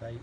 Bye.